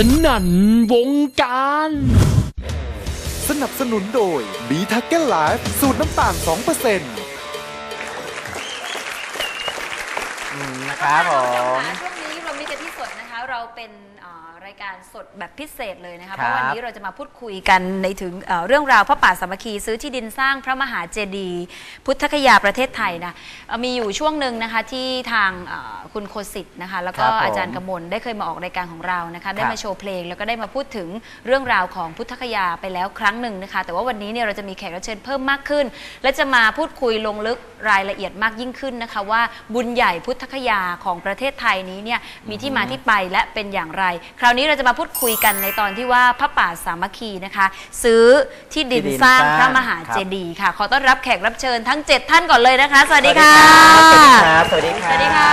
นั่นวงการ สนับสนุนโดยบีทักเก็ตไลฟ์สูตรน้ำตาล2%นะครับผม ช่วงนี้เรามีกันที่สดนะคะ เราเป็นเอ่อรายการสดแบบพิเศษเลยนะคะคเพรับราะวันนี้เราจะมาพูดคุยกันในถึงเอ่อเรื่องราวพระป่าสามัคคีซื้อที่ดินสร้างพระมหาเจดีย์พุทธคยาประเทศไทยนะเอ่อมีอยู่ช่วงหนึ่งนะคะที่ทางเอ่อคุณโคสิตนะคะแล้วก็ครับผมอาจารย์กมลได้เคยมาออกรายการของเรานะคะได้ครับมาโชว์เพลงแล้วก็ได้มาพูดถึงเรื่องราวของพุทธคยาไปแล้วครั้งหนึ่งนะคะ แต่ว่าวันนี้เนี่ยเราจะมีแขกรับเชิญเพิ่มมากขึ้น และจะมาพูดคุยลงลึกรายละเอียดมากยิ่งขึ้นนะคะว่าบุญใหญ่พุทธคยาของประเทศไทยนี้เนี่ยมีที่มาที่ไปและเป็นอย่างไร คราวนี้เราจะมาพูดคุยกันในตอนที่ว่าพระป่าสามัคคีนะคะ ซื้อที่ดินที่ดินสร้างสร้างพระมหาครับ เจดีย์ค่ะ ขอต้อนรับแขกรับเชิญทั้ง 7 ท่านก่อนเลยนะคะ สวัสดีค่ะ สวัสดีครับ สวัสดีครับสวัสดีค่ะ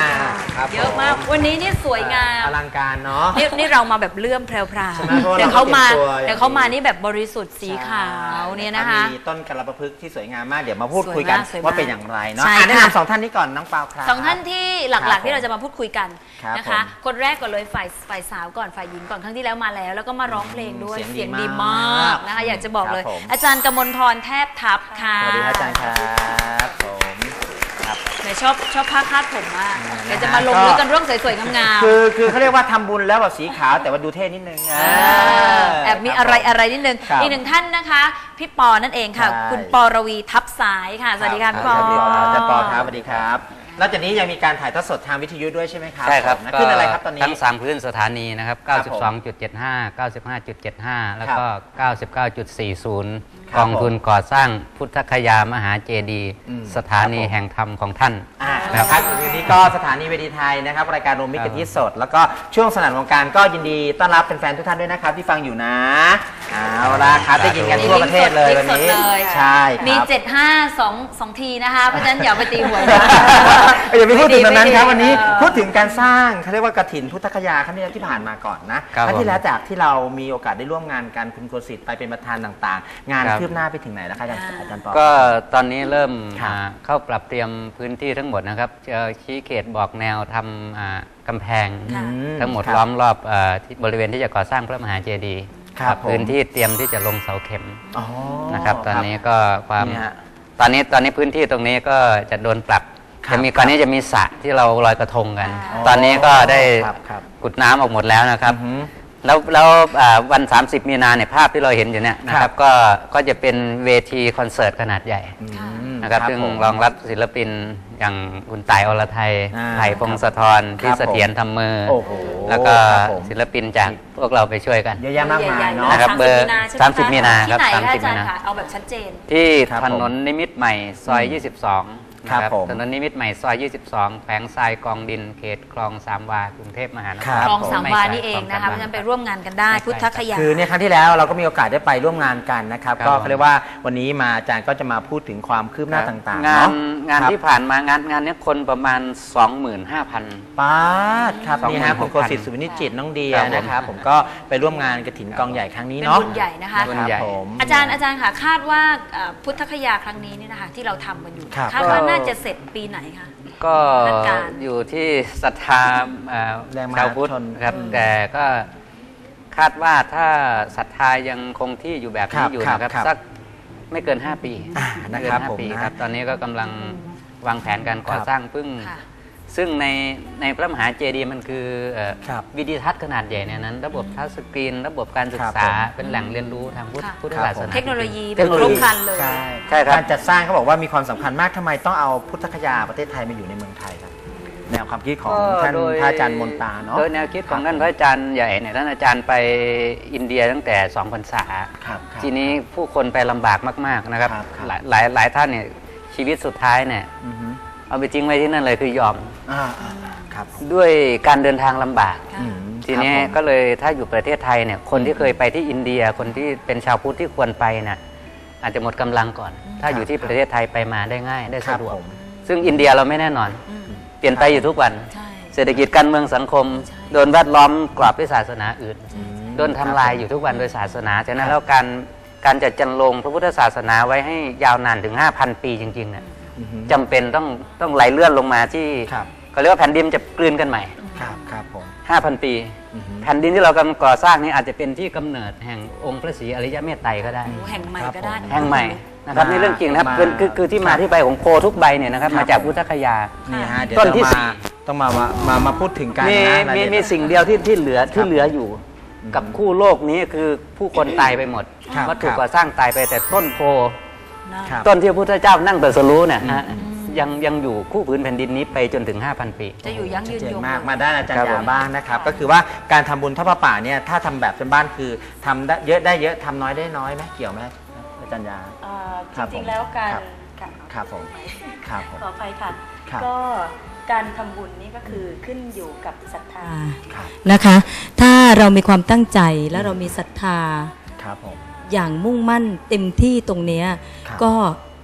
อ่าครับเยอะมากวันนี้เนี่ยสวยงามอลังการเนาะ นี่นี่เรามาแบบเลื่อมแพรวใช่ไหมเพราะว่าๆแต่เขามาเราก็เตรียมตัวอย่างแต่เขามานี่แบบบริสุทธิ์สีขาวเนี่ยนะคะ มีต้นกระประพฤกษ์ที่สวยงามมากเดี๋ยวมาพูดคุยกันสวยมากว่าเป็นอย่างไรเนาะใช่อะแนะค่ะนำสองท่านนี้ก่อนน้องเปาครับ สองท่านที่หครัลักบๆที่เราจะมาพูดคุยกันครับนะคะ ผมคนแรกก่อนเลยฝ่ายฝ่ายสาวก่อนฝ่ายหญิงก่อนครั้งที่แล้วมาแล้ว แล้วก็มาร้องเพลงด้วยเสียงดีเสียงดีมามากกนะคะอยากจะบอกเลย ครับผม อาจารย์กมลพรแทบทับค่ะสวัสดีครับอาจารย์ครับผมครับแหมชอบชอบผ้าคาดผมมากอืมเดี๋ยวจะมาลงลึกกันเรื่องสวยๆงามๆคือคือเขาเรียกว่าทำบุญแล้วแบบสีขาวแต่ว่าดูเท่นิดนึงเออแอบมีอะไรอะไรนิดนึงครับอีกหนึ่งท่านนะคะพี่ปอนั่นเองค่ะ ใช่ คุณปอระวีทับสายค่ะสวัสดีค่ะพี่ปอสวัสดีครับอาจารย์ปอครับสวัสดีครับ แล้วจากนี้ยังมีการถ่ายทอดสดทางวิทยุด้วยใช่ไหมครับใช่ครับผมนะขึ้นอะไรครับตอนนี้ ทั้ง3พื้นสถานีนะครับครับผม92.75 95.75 แล้วก็ 99.40ครับ กองทุนก่อสร้างพุทธคยามหาเจดีย์อืม สถานีครับผมแห่งธรรมของท่าน อ่าครันะครับบวันนี้ก็สถานีเวทีไทยนะครับรายการรวมมิตรกันที่สด แล้วก็ช่วงสนั่นวงการก็ยินดีต้อนรับแฟนๆทุกท่านด้วยนะครับที่ฟังอยู่นะเอาละครับได้ยินกันทั่วประเทศเลยวันนี้ ลิงก์สดเลยใช่ครับมี7 5 2 2ทีนะคะ เพราะฉะนั้นอย่าไปตีหวยนะ อย่าไปพูดถึงตรงนั้นครับไม่ดีวันนี้ เออ พูดถึงการสร้างเขาเรียกว่ากฐินพุทธคยาครั้งที่แล้วที่ผ่านมาก่อนนะครับครั้งที่ผมแล้วจากที่เรามีโอกาสได้ร่วมงานกันคุณโกสิทธิ์ไปเป็นประธานต่างๆ งานครับ คืบหน้าไปถึงไหนแล้วครับอาจารย์อาจารย์ปอ ก็ตอนนี้เริ่มครับอ่าเข้าปรับเตรียมพื้นที่ทั้งหมดนะครับเอ่อชี้เขตบอกแนวทำอ่ากำแพงค่ะอืทั้งหมดครับ ล้อมรอบเออที่บริเวณที่จะก่อสร้างพระมหาเจดีย์ครับผม พื้นที่เตรียมที่จะลงเสาเข็มอ๋อนะครับ ตอนนี้ก็ความ นี่ฮะ ตอนนี้ตอนนี้พื้นที่ตรงนี้ก็จะโดนปรับครับ จะมีก่อนนี้จะมีสระที่เราลอยกระทงกันอ๋อตอนนี้ก็ได้ครับครับกุดน้ำออกหมดแล้วนะครับ อือหือ แล้วแล้วอ่าวัน 30 มีนาเนี่ยภาพที่เราเห็นอยู่เนี่ยนะคครัรับ บก็ก็จะเป็นเวทีคอนเสิร์ตขนาดใหญ่อืมนะครับซึ่งผมรองรับศิลปินอย่างคุณต่ายอรไทยอ่าไผ่พงศธรครับที่เสถียรทำมือ โอ้โหแล้วก็ครับผม ศิลปินจากพวกเราไปช่วยกัน เยอะแยะมากมายเนาะ นะครับ30เบอร์มีนาใช่ไห30มีนาครับที่ไหนคะ30อาจารย์มีนาคะเอาแบบชัดเจน ที่ครับถนนนิมิตรใหม่ซอย 22 ครับนะผมถนนนิมิตรใหม่ซอย 22แขวงทรายกองดินเขตคลองสามวากรุงเทพมหานคครัรบคลองสามวาไกลนี่เองนะคะคลเพสราะฉะมนั้นไปร่วมงานกันได้ไม่ไกล พุทธคยา คือในครั้งที่แล้วเราก็มีโอกาสได้ไปร่วมงานกันนะครับ ครับ ก็ผมเขาเรียกว่าวันนี้มาอาจารย์ก็จะมาพูดถึงความคืบหน้าต่างๆงาเนาะนงานครับที่ผ่านมางานงานเนี้ยคนประมาณ 25,000 ป้าดครับสองหมื่นี่นฮะคุณหกโกพันสิทธิ์สุวินิจจิตน้องเดียครับผม นะครับผมก็ไปร่วมงานกระถินกองใหญ่ครั้งนี้เป็นเนาะบุญใหญ่นะคะบุคญรับใหญ่ผม อาจารย์อาจารย์ค่ะคาดว่าเอ่อพุทธคยาครั้งนี้นี่นะคะที่เราทำกันอยู่ ครับ คาดว่าน่าจะเสร็จปีไหนคะ ก็หลักการอยู่ที่ศรัทธาเอ่อแรงมหาชาวพุทธชนครับอืมแต่ก็คาดว่าถ้าศรัทธายังคงที่อยู่แบบครันี้บอยู่ครับนะครับครับสักไม่เกิน 5 ปีอ่าไม่นะเกิครับห้าผมปีนะครับตอนนี้ก็กำลังวางแผนการก่อครับสร้างพึ่งค่ะ ซึ่งในในพระมหาเจดีย์มันคือเอ่อครับวิดีทัศน์ขนาดใหญ่ในนั้น ระบบทัชสกรีน ระบบการศึกษาครับผมเป็นแหล่งเรียนรู้ทางพุทธค่ะ พุทธครับศาสนา เทคโนโลยีเทคโนโลครบยีครันเลย ใช่ใช่ครับ การจัดสร้างเขาบอกว่ามีความสำคัญมากทำไมต้องเอาพุทธคยาประเทศไทยมาอยู่ในเมืองไทยครับ แนวความคิดของท่านก็โดยพระอาจารย์มนตาเนาะโดยแนวคิดของท่านพระอาจารย์ใหญ่เนี่ยท่านอาจารย์ไปอินเดียตั้งแต่สองพรรษาครับครับ ทีนี้ผู้คนไปลำบากมาก ๆนะครับ ครับครับ หลายหลายหลายท่านเนี่ยชีวิตสุดท้ายเนี่ย อือฮึ เอาไปทิ้งไว้ที่นั่นเลยคือยอมอ่าอ่าอ่าครับผมด้วยการเดินทางลำบากค่ะอืมทีนี้ครับผม ก็เลยถ้าอยู่ประเทศไทยเนี่ยคนที่เคยไปที่อินเดียคนที่เป็นชาวพุทธที่ควรไปน่ะอาจจะหมดกำลังก่อน ถ้าอยู่ที่ประเทศไทยไปมาได้ง่ายได้ครัสะบดวกผม ซึ่งอินเดียเราไม่แน่นอน อืมเปลี่ยนไปอยู่ทุกวัน ใช่ เศรษฐกิจการเมืองสังคม ใช่ โดนแวดล้อมกรอบด้วยศาสนาอื่นอืมโดนทำลายอยู่ทุกวันโดยศาสนาฉะนั้ครันบแล้วการการจัดจันลงพระพุทธศาสนาไว้ให้ยาวนานถึง 5,000 ปีจริงๆเนี่ยอือฮึ จำเป็นต้องต้องไหลเลื่อนลงมาที่ครับเขาเรียกว่าแผ่นดินจะกลืนกันใหม่ครับครับผม5,000ปี แผ่นดินที่เรากำลังก่อสร้างนี้อาจจะเป็นที่กำเนิดแห่งองค์พระศรีอริยเมตไตรก็ได้โอ้แห่งใหม่ก็ได้ แห่งใหม่นะครับมานี่เรื่องจริงนะครับมาคือคือคือที่มาที่ไปของโพทุกใบเนี่ยนะครับครับมาจากพุทธคยานี่ฮะเดี๋ยวต้นที่ต้องสี่มาต้องมามามามาพูดถึงกันมีนะรายมีละเอียดมีสิ่งเดียวที่ที่เหลือที่เหลืออยู่กับคู่โลกนี้คือผู้คนตายไปหมดครับวัตถุครับก่อสร้างตายไปแต่ต้นโพครับ ต้นที่พระพุทธเจ้านั่งตรัสรู้เนี่ยฮะยังยังอยู่คู่พื้นแผ่นดินนี้ไปจนถึง 5,000 ปี จะอยู่ยั่งยืนเจ๋งยงมากเลยมาด้านอาจารครับย์ผยามบ้างนะครับ ก็คือว่าการทำบุญทอดผ้าป่าเนี่ยถ้าทำแบบเป็นบ้านคือทำได้เยอะได้เยอะทำน้อยได้น้อยไหมเกี่ยวไหมอาจารย์ยาอ่าครับจผมริงๆแล้วการครับค่ะครับผมครับผมขออภัยค่ะครับก็การทำบุญนี่ก็คือขึ้นอยู่กับศรัทธาครับนะคะ ถ้าเรามีความตั้งใจและเรามีศรัทธาครับผม อย่างมุ่งมั่นเต็มที่ตรงเนี้ยครับก็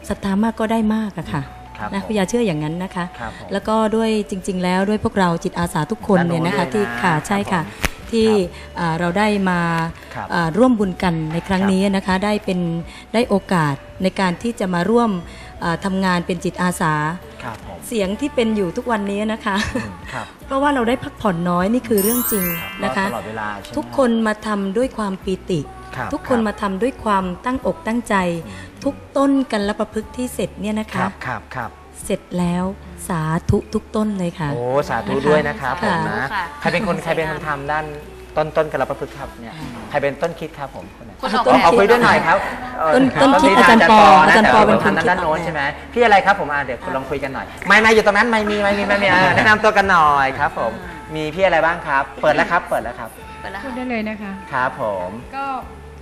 ศรัทธามากก็ได้มากอะค่ะครับนะผมพยาเชื่ออย่างนั้นนะคะครับผมแล้วก็ด้วยจริง ๆ แล้วด้วยพวกเราจิตอาสาทุกคนด้านโน้นเนี่ยนะคะด้วยนะที่ค่ะใช่ค่ะครับผมที่อ่าเราได้มาครับอ่าร่วมบุญกันในครั้งครับนี้นะคะ ได้เป็นได้โอกาสในการที่จะมาร่วมอ่าทำงานเป็นจิตอาสาครับผมเสียงที่เป็นอยู่ทุกวันนี้นะคะอืมครับเพราะว่าเราได้พักผ่อนน้อยนี่คือเรื่องจริงครับนะคะตลอดเวลาใช่ไหมทุกคนมาทำด้วยความปีติครับ ทุกคนครับมาทำด้วยความตั้งอกตั้งใจ ทุกต้นกันละประพฤกษ์ที่เสร็จเนี่ยนะคคะรับครับครับเสร็จแล้วสาธุทุกต้นเลยค่ะ โอ้สาธุด้วยนะครับผมค่ะนะค่ะใครเป็นคนใครเป็นคนทำด้านต้นต้นกระประพฤกษ์ครับเนี่ยใครเป็นต้นคิดครับผมคนไหนคนออกต้นแบบเอาคุยด้วยหน่อยครับเอ่อต้นครับต้นคิดมีอาจารย์ปอนะอาจารย์ปอแต่เป็นคนทำคิดด้านโน้นออกแบบใช่ไหมพี่อะไรครับผมอะเดี๋ยวคุณลองคุยกันหน่อยไม่ไม่อยู่ตรงนั้นไม่มีไม่มีไม่มีอะแนะนำตัวกันหน่อยครับ ผมมีพี่อะไรบ้างครับ เปิดแล้วครับ เปิดแล้วครับเปิดแล้วพูดได้เลยนะคะครับผมก็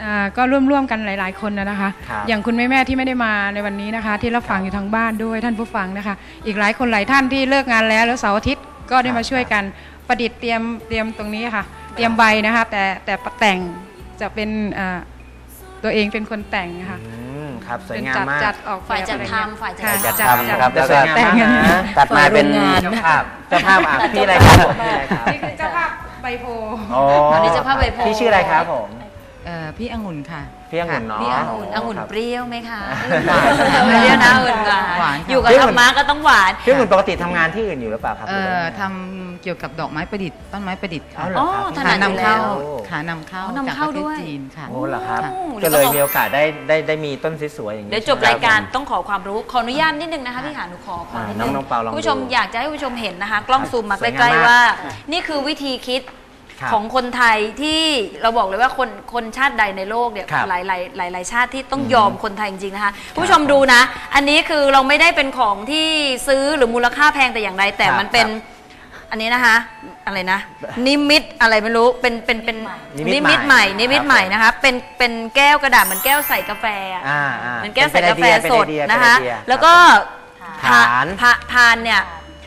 อ่าก็ร่วมร่วมกันหลาย ๆ คนนะนะคะ ครับ อย่างคุณแม่แม่ๆที่ไม่ได้มาในวันนี้นะคะ ที่รับฟังอยู่ทางบ้านด้วยท่านผู้ฟังนะคะ อีกหลายคนหลายท่านที่เลิกงานแล้วแล้วเสาร์อาทิตย์ก็ได้มาช่วยกันประดิษฐ์เตรียมเตรียมตรงนี้ค่ะ เตรียมใบนะคะ แต่แต่แต่งจะเป็นอ่าตัวเองเป็นคนแต่งค่ะอืมครับสวยเป็นงามจัดมาก จัดออกฝ่ายจัดแบบอะไรเงี้ทำฝ่ายจัดค่ะจัดจัดทำนะครับจะแล้วสก็วยงามแต่งมากนะตัดมาเป็นฝ่ายโรงงาน เจ้าภาพเจ้าภาพอะพี่อะไรครับผมพี่อะไรครับนี่คือเจ้าภาพใบโพ อ๋ออันนี้เจ้าภาพใบโพพี่ชื่ออะไรครับผม เอ่อพี่องุ่นค่ะ พี่องุ่นเนาะพี่องุ่นองุ่นครับเปรี้ยวไหมคะหวานเปรี้ยวนะองุ่นหวานหวานค่ะอยู่กับธรรมะก็ต้องหวานพี่องุ่นปกติทำงานที่อื่นอยู่หรือเปล่าครับเอ่หรืออว่าทำเกี่ยวกับดอกไม้ประดิษฐ์ต้นไม้ประดิษฐ์ค่ะเอาเหรออ๋อครับถนัดอยู่ขานำเข้าแล้วขานำเข้าอ๋อนำจากเข้าประเทศด้วยจีนค่ะโอ้เหรอครับค่ะเดี๋ก็ยวเลยต้องมีโอกาสได้ได้ได้มีต้นสวยๆอย่างนี้เดี๋ยวจบรายการต้องขอความรู้ขออนุญาตนิดนึงนะคะพี่ขาหนูขอขอนิดนึอ่าน้องๆเปาลองคุณผู้ชมดูอยากจะให้คุณผู้ชมเห็นนะคะ กล้องซูมมาสวยใกงามล้มากๆว่า นี่คือวิธีคิด ครับของคนไทยที่เราบอกเลยว่าคนคนชาติใดในโลกเนี่ยครับหลายหลายหลายหลายชาติที่ต้องยอมคนไทยจริงๆนะคะคุณผู้ชมดูนะ อันนี้คือเราไม่ได้เป็นของที่ซื้อหรือมูลค่าแพงแต่อย่างใดแต่ครับมันเป็นอันนี้นะคะ อะไรนะ นิมิตอะไรไม่รู้เป็นเป็นเป็นนิมิตใหม่นิมิตใหม่นะคะเป็นเป็นแก้วกระดาษเหมือนแก้วใส่กาแฟอะ อ่าอ่าเหมือนแก้วใส่กาแฟเป็นสไอดเดียนะคะ เป็นไอเดียแล้วก็ฐาน พะพานเนี่ย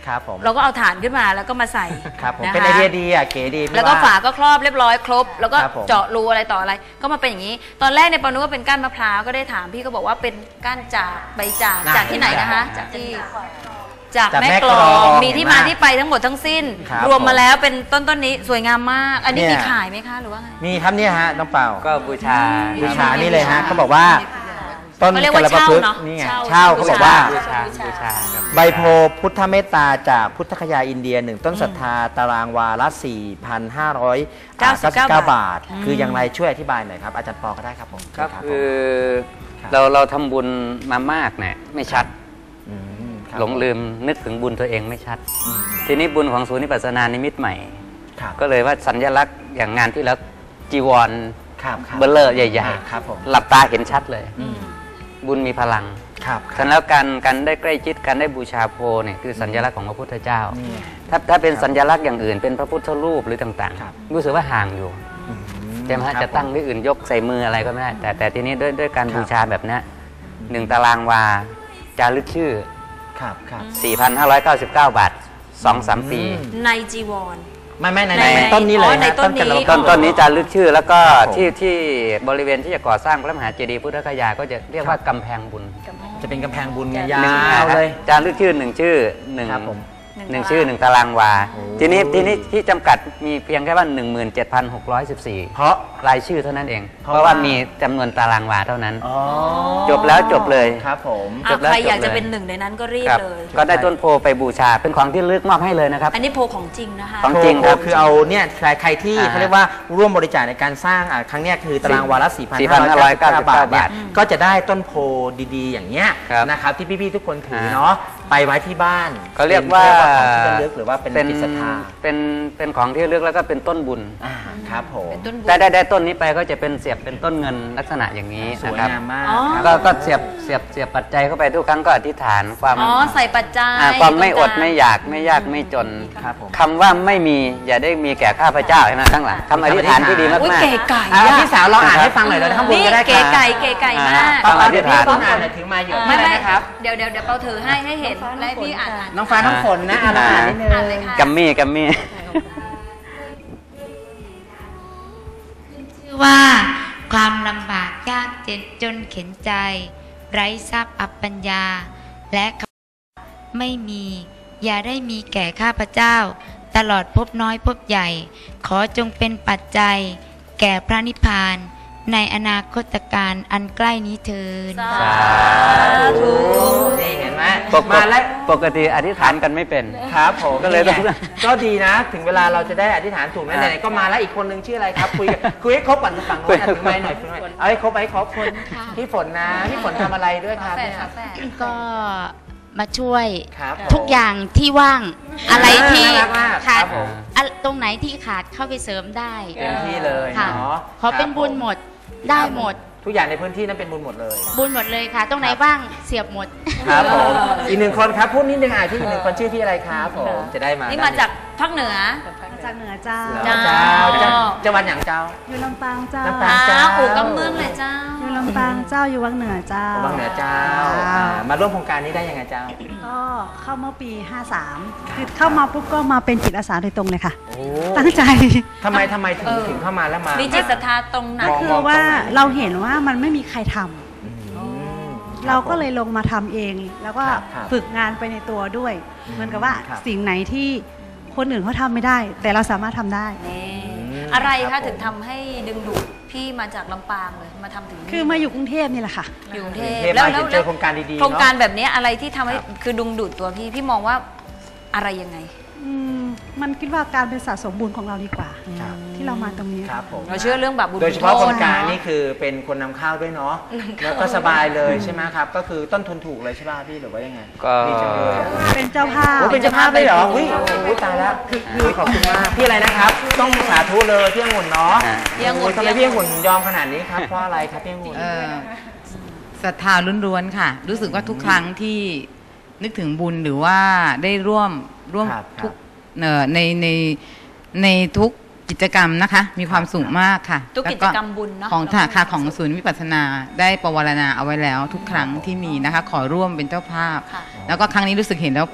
ครับผมเราก็เอาฐานขึ้นมาแล้วก็มาใส่ครับผมนะคะเป็นไอเดียดีอะเก๋ดีพี่แล้วก็าฝาก็ครอบเรียบร้อยครบ แล้วก็ครับผม เจาะรูอะไรต่ออะไร ก็มาเป็นอย่างนี้ ตอนแรกในยปานุว่าเป็นก้านมะพร้าวก็ได้ถามพี่ก็บอกว่าเป็นก้านจากใบจากอ่าจากที่ไหนนะคะ จากที่จากจากแม่แม่กกลลอองงมีที่เห็นไหมมาที่ไปทั้งหมดทั้งสิ้น ครับรวมมาแล้วเป็นต้นต้นนี้สวยงามมาก อันนี้เนี่มียขายไหมคะหรือว่าไง มีครับเนี่ยฮะน้องเปาก็บูชาบูชานี่เลยฮะเขาบอกว่า ต้นเขาเรียกกว่าระประพฤกษ์เช่าเนอะนี่ไงเช่าเช่าเขาบอกว่า บูชา บูชาครับใบโพพุทธเมตตาจากพุทธคยาอินเดียหนึ่งต้นศรัทธาตารางวาละ 4,599บาท คืออย่างไรช่วยอธิบายหน่อยครับ อาจารย์ปอก็ได้ครับผมก็รับคือครับเราเราทำบุญมามากเนี่ยไม่ชัด มครับหลงลืมนึกถึงบุญตัวเองไม่ชัดทีนี้บุญของศูนย์นิพพานานิมิตใหม่ ครับก็เลยว่าสัญลักษณ์อย่างงานที่แล้วจีวรครับครับเบลเลอร์ใหญ่ครับผม ๆหลับตาเห็นชัดเลย บุญมีพลังครับคฉะรับนั้นแล้วการการได้ใกล้ชิดการได้บูชาโพเนี่ยคือสัญลักษณ์ของพระพุทธเจ้านี่ถ้าถ้าเป็นสัญลักษณ์อย่างอื่นเป็นพระพุทธรูปหรือต่างครับๆรู้สึกว่าห่างอยู่อืมใช่ไหมฮะครับจะตั้งที่อื่นยกใส่มืออะไรก็ไม่ได้ แต่แต่ทีนี้ด้วยด้วยการครับบูชาแบบเนี้ยหนึ่งตารางวาจารึกชื่อครับครับ4,599 บาท 2-3 ปี ในจีวร ไม่ไม่ในในในต้นนี้เลยอ๋อในฮะต้นนี้กระต้นต้นนี้จารึกชื่อ แล้วก็ครับผมที่ที่บริเวณที่จะก่อสร้างพระมหาเจดีย์พุทธคยาก็จะเรียกว่ากำแพงบุญ จะเป็นกำแพงบุญไงหนึ่งยาวเลยจารึกชื่อหนึ่งชื่อหนึ่งครับผม หนึ่งหนึ่งตารางชื่อหนึ่งตารางวาโอ้ทีนี้ทีนี้ที่จำกัดมีเพียงแค่ว่า 17,614 เพราะรายชื่อเท่านั้นเอง เพเพราะราะว่าว่ามีมีจำนวนตารางวาเท่านั้นอ๋อจบแล้วจบเลยครับผมอะจบแล้วใครอยากจบเลยจะเป็นหนึ่งในนั้นก็รีบครับเลย ก็ได้ต้นโพไปบูชาเป็นของที่ระลึกมอบให้เลยนะครับ อันนี้โพของจริงนะคะของจริงครับคือเอาเนี่ยใครใครที่อ่าเขาเรียกว่าร่วมบริจาคในการสร้างอะครั้งเนี้ยคือตารางวาละ4,599 4,599บาทเนี่ยอืมก็จะได้ต้นโพดีๆ อย่างเงี้ยครับนะครับที่พี่ๆทุกคนถือฮะเนาะ ไปไว้ที่บ้านเขาเรียกว่าเป็นเรียกว่าของที่ระลึกหรือว่าเป็นจิตศรัทธาเป็นเป็นของที่ระลึกแล้วก็เป็นต้นบุญอ่าครับผมเป็นต้นบุญ ได้ได้ได้ต้นนี้ไปก็จะเป็นเสียบเป็นต้นเงินลักษณะอย่างนี้สนะวยครับงามมากอ๋อ ครับ ก็ก็เสียบเสียบเสียบปัจจัยเข้าไปทุกครั้งก็อธิษฐานความอ๋อใส่ปัจจัยอ่าความไม่อดตรงกลางไม่อยากไม่ยากไม่จนครับผม คำว่าไม่มีอย่าได้มีแก่ข้าพเจ้าใช่ไหมข้างหลังคำอธิษฐานที่ดีมากอุ้ยๆเก๋ไก่อะอะพี่สาวเราอ่านให้ฟังหน่อยเลยข้างบนนี่ก็ได้คเก๋รับไก่เก๋ไก่มาก อ่าเอาเดี๋ยวพี่อธิษฐาน ต้องอ่านหน่อยถึงมาอยู่ไม่ไม่นะครับเดี๋ยวเดี๋ยวเดี๋ยวเปาถือให้ให้เห็นและพี่อ่านอ่านน้องฟ้าน้องฝนนะอ่านอ่านนิดนึงอ่านเลยค่ะกัมมี่กัมมี่ชื่อว่าความลำบากยากเจ็นจนเข็นใจ ไร้ทรัพย์อัปปัญญา และไม่มี อย่าได้มีแก่ข้าพเจ้า ตลอดพบน้อยพบใหญ่ ขอจงเป็นปัจจัย แก่พระนิพพาน ในอนาคตการอันใกล้นี้เทินสาธุนี่เห็นไหมปกมาแล้วปกติอธิษฐานกันไม่เป็น ครับผมก็เลยต้องนี่ไงก็ดีนะ ถึงเวลาเราจะได้อธิษฐานถูกนั่นอ่าไหนๆก็มาแล้วอีกคนนึงชื่ออะไรครับคุยกันคุยให้ครบก่อนฝั่งโน้นอะคุยถึงไม้หน่อยถึงไมค์เอาให้ครบเอาให้ครบคนพี่ฝนนะพี่ฝนทำอะไรด้วยครับแฝเนี่ดยฝาแฝดก็มาช่วยครับผมทุกอย่างที่ว่างอะไรที่น่ารักมากขาดครับผมอะตรงไหนที่ขาดเข้าไปเสริมได้เต็มที่เลยค่ะเนาะขอเป็นบุญหมด ได้หมด ทุกอย่างในพื้นที่นั้นเป็นบุญหมดเลย บุญหมดเลยค่ะ ตรงไหนว่างเสียบหมด ครับผมอีกหนึ่งคนครับพูดนิดนึงอะที่อีกหนึ่งคนชื่อพี่อะไรครับผมจะได้มานี่นี่มาจากภาคเหนือ จากเหนือเจ้าเจ้า เจ้าเจ้าจังหวัดอย่างเจ้า อยู่ลำปางเจ้าลำปางอ้าวอู่กำเมืองเลยเจ้า อยู่ลำปางเจ้าอยู่วังเหนือเจ้าบางเหนือเจ้าเจ้าอ่ามาร่วมโครงการนี้ได้ยังไงเจ้า ก็เข้าเมื่อปี 53 คือเข้ามาปุ๊บก็มาเป็นจิตอาสาโดยตรงเลยค่ะ โอ้ตั้งใจ ทำไมทำไมถึงเออ ถึงเข้ามาแล้วมา มีจิตศรัทธาตรงไหน ก็คือว่าเราเห็นว่ามันไม่มีใครทำอืมเราก็เลยลงมาทำเอง แล้วก็ครับครับฝึกงานไปในตัวด้วยอืมเหมือนกับว่าครับ สิ่งไหนที่ คนอื่นเขาทำไม่ได้ แต่เราสามารถทำได้ นี่อืมอะไรครัคะบผม ถึงทำให้ดึงดูดพี่มาจากลำปางเลยมาทำถึงนี่คือมาอยู่กรุงเทพนี่แหละค่ะ อยู่กรุงเทเทพพมาถึงเจอโครงการดีๆโครงการเนอะแบบนี้อะไรที่ทำให้ครับคือดึงดูดตัวพี่พี่มองว่าอะไรยังไงอื มมันคิดว่าการเป็นสะสมบุญของเราดีกว่า ครับ ที่เรามาตรงนี้ ครับผมเราเชื่อเรื่องบาปบุญโดยเฉพาะณคโทนษกลางเอะนี่คือเป็นคนนำข้าวด้วยเนาะนำข้าวแล้วก็สบายเลยใช่ไหมครับ ก็คือต้นทุนถูกเลยใช่ป่ะพี่หรือว่ายังไงก็ ดีจังเลยอะเป็นเจ้าภาพ โอ้เป็นเจ้าภาพเลยเหรออุ้ยโอ้ยตายแล้วคือคือขอบคุณมากพี่อะไรนะครับ ต้องสาธุเลยพี่องุ่นเนาะอ่า พี่องุ่นโยทำไมพี่องุ่นยอมขนาดนี้ครับเพราะอะไรครับพี่องุ่น เอ่อศรัทธาล้วนๆค่ะ รู้สึกว่าทุกครั้งที่นึกถึงบุญหรือว่าได้ร่วมร่วมครับครับทุกเอ่อ ในในในทุกกิจกรรมนะคะ มีความสุขมากค่ะทุกกิจกรรมบุญเนาะของค่ะค่ะของศูนย์วิปัสสนาได้ประวารณาเอาไว้แล้ว ทุกครั้งที่มีนะคะ ขอร่วมเป็นเจ้าภาพค่ะแล้วก็ครั้งนี้รู้สึกเห็นแล้ว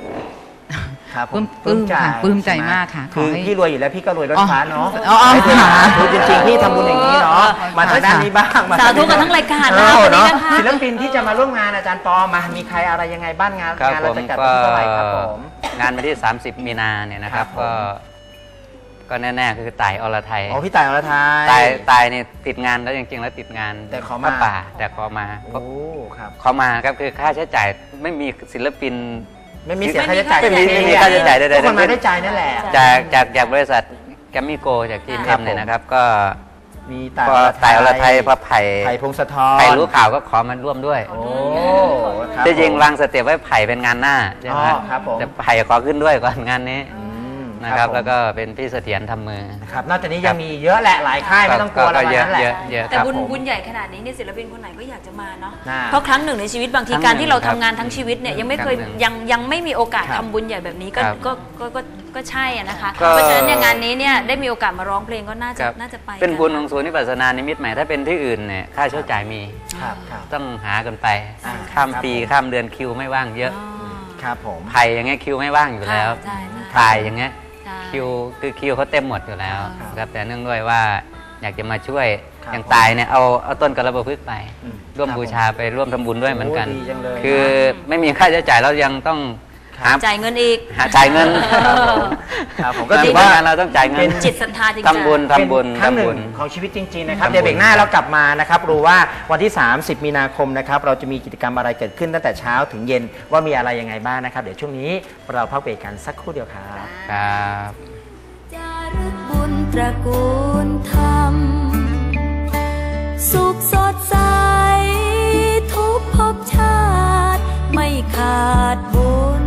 ครับผปลื้มมปลื้มค่ะปลื้มใจมากค่ะขคืออให้พี่รวยอยู่แล้วพี่ก็รวยรถฟ้าเนาะอ๋ออ๋อไม่เป็นไรคือจริงๆพี่ทำบุญอย่าง นี้เนาะมาทางด้านนี้บ้างมาสาธุกันทั้งรายการเอนะอวันนี้เนาะนะคะศิลปินที่จะมาร่วมงานอาจารย์ปอมา มีใครอะไรยังไงบ้างงานครับงานผเรามจะจัดก็วันที่เท่าไหร่ครับผมงานวันที่ 30 มีนาเนี่ยนะครับครับผมก็ก็แน่ๆคือต่ายอรไทยอ๋อพี่ต่ายอรไทยตายตายเนี่ยติดงานแล้วจริงๆแล้วติดงาน แต่ขอมาพระป่า แต่ขอมาโอ้ครับขอมาครับคือค่าใช้จ่ายไม่มีศิลปิน ไม่มีเสียค่าใช้จ่ายไม่มีไม่มีค่าใช้จ่ายใดๆทุกคนมาทั้งสิ้นได้ใจนั่นแหละจากจากจากบริษัทแกมมี่โกจากทีมครับทำเนี่ยผมนะครับก็ มีต่ายก็ตายอรไทยพระไผ่ไผ่พงศธรไผ่รู้ข่าวก็ขอมาร่วมด้วย โอ้ครับที่จริงผมวางสเต็ปไว้ไผ่เป็นงานหน้าใช่ไหมอ๋อครับผมแต่ไผ่ขอขึ้นด้วยก่อนงานนี้อืม นะครับผม แล้วก็เป็นพี่เสถียรทำมือครับนอกจากนี้ยังมีเยอะแหละหลายค่ายไม่ต้องกลัวอะไรเยอะนั้นแหละ เยอะเยอะแต่ครับบุญผม บุญใหญ่ขนาดนี้เนี่ยศิลปินคนไหนก็อยากจะมาเนาะ น่า เพราะครั้งหนึ่งในชีวิตบางทีครั้งการที่เราหนึ่งครับทำงานทั้งชีวิตเนี่ยยังไม่เคยครั้งหนึ่งยังยังไม่มีโอกาสครับทำบุญใหญ่แบบนี้ก็ครับก็ก็ก็ก็ใช่อะนะคะ ก็ เพราะฉะนั้นเนี่ยงานนี้เนี่ยได้มีโอกาสมาร้องเพลงก็น่าจะครับน่าจะไปเป็นบุญกัของศูนย์นิพพานานิมิตใหม่ถ้าเป็นที่อื่นเนี่ยค่าใช้จ่ายมีครับครับ ต้องหากันไป อ่าข้ามครับ ปีผมข้ามเดือนคิวไม่ว่างเยอะอ๋อครับผม ไผ่อย่างเงี้ยคิวไม่ว่างอยู่แล้วใช่ใช่ ถ่ายอย่างเงี้ยใช่ คิวคือคิวเขาเต็มหมดอยู่แล้วครับครับแต่เนื่องด้วยว่าอยากจะมาช่วยครับอย่างตายเนี่ยเอาเอาต้นกระบะพึกษ์ไปอืมร่วมครับบูชาไปร่วมทำบุญด้วยเหมือนกันโอ้ดีจังเลยคือไม่มีค่าใช้จ่ายเรายังต้อง หาจ่ายเงินอีก หาจ่ายเงินครับผมก็ถือว่าเราต้องจ่ายเงินจิตศรัทธาจริงๆทำบุญทำบุญครั้งของชีวิตจริงๆนะครับเดี๋ยวเบรกหน้าเรากลับมานะครับรู้ว่าวันที่ 30 มีนาคมนะครับเราจะมีกิจกรรมอะไรเกิดขึ้นตั้งแต่เช้าถึงเย็นว่ามีอะไรยังไงบ้างนะครับ เดี๋ยวช่วงนี้เราพักเบรกกันสักครู่เดียวครับครับจารึกบุญตระกูลธรรมสุขสดใสทุกภพชาติ ไม่ขาดบุญ